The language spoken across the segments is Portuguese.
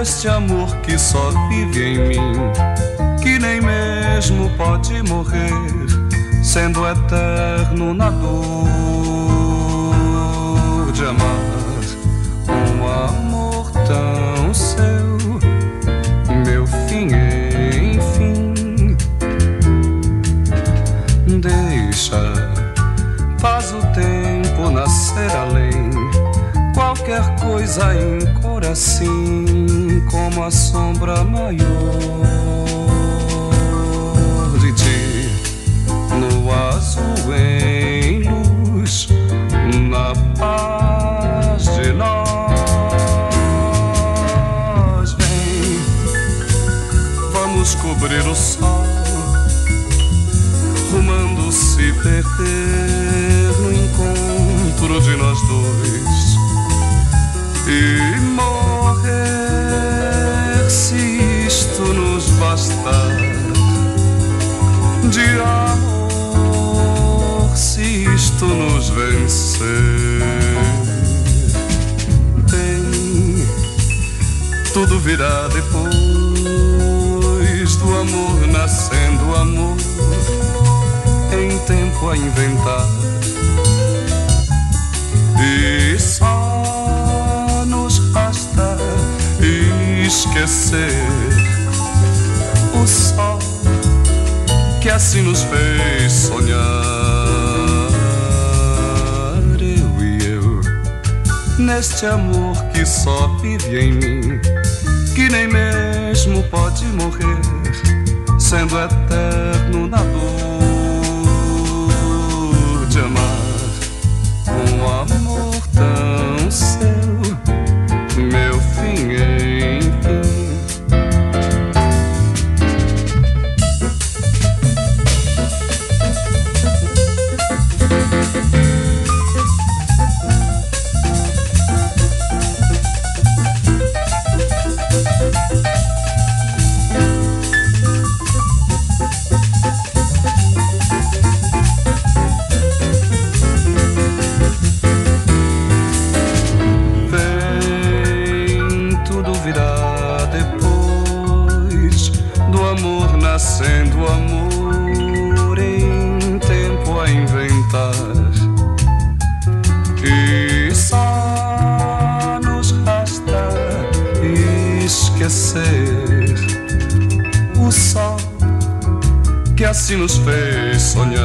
neste amor que só vive em mim, que nem mesmo pode morrer, sendo eterno na dor de amar um amor tão seu, meu fim, enfim, deixa, faz o tempo nascer além qualquer coisa encora como a sombra maior de ti. No azul em luz na paz de nós. Vem vamos cobrir o sol rumando se perder no encontro de nós dois. E de amor se isto nos vencer. Bem tudo virá depois do amor nascendo amor em tempo a inventar. E só nos resta esquecer que assim nos fez sonhar. Eu e eu, neste amor que só vive em mim, que nem mesmo pode morrer, sendo eterno na dor nascendo amor em tempo a inventar. E só nos resta esquecer o sol que assim nos fez sonhar.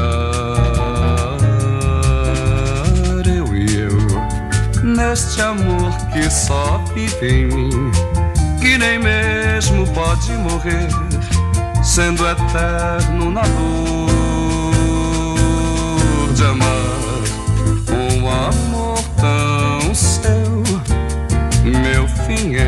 Eu e eu neste amor que só vive em mim, que nem mesmo pode morrer, sendo eterno na dor de amar um amor tão seu. Meu fim é